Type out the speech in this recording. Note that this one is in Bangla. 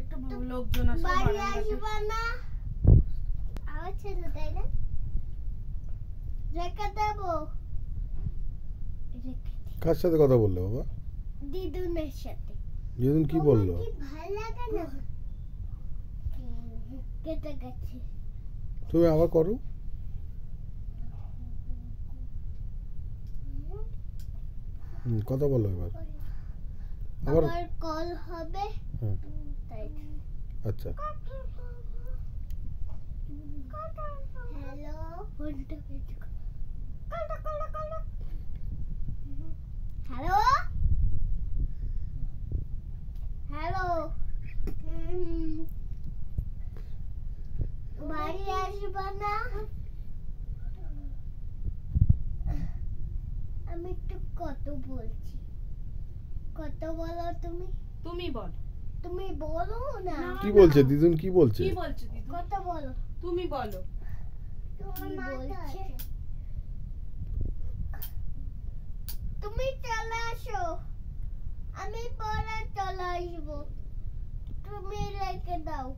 একটু লোকজন আসবে বাড়ি বারান্দাতে। না। আবার ছেলে তাই না? রেখে দেবো। কার সাথে কথা বললে বাবা? দিদুনের সাথে। যেদিন কি বলল? তোমার লাগে না? কেটে গেছে। তুমি আবার করো। কথা বলো এবার। আবার আবার কল হবে। তাই। আচ্ছা। হ্যালো। ফোনটা বেজে কলটা কলটা কলটা হ্যালো। হ্যালো। বাড়ি আসবা না? আমি একটু কত বলছি। কত বলো তুমি? তুমি বল। তুমি বলো না। কি বলছে? দিদুন কি বলছে? কি বলছে দিদুন? কত বলো? তুমি বলো। বলছে। তুমি চলে আসো। আমি পরে চলে আসব। তুমি রেখে দাও।